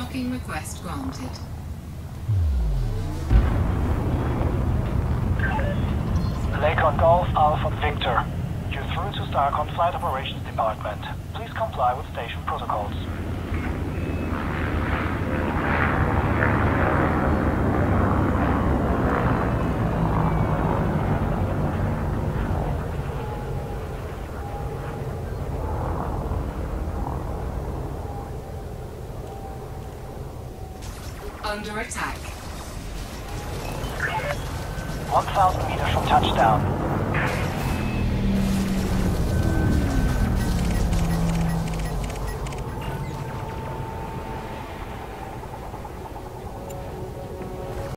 Docking request granted. Lakon Golf Alpha Victor. You're through to Starcon Flight Operations Department. Please comply with station protocols. Under attack. 1,000 meters from touchdown.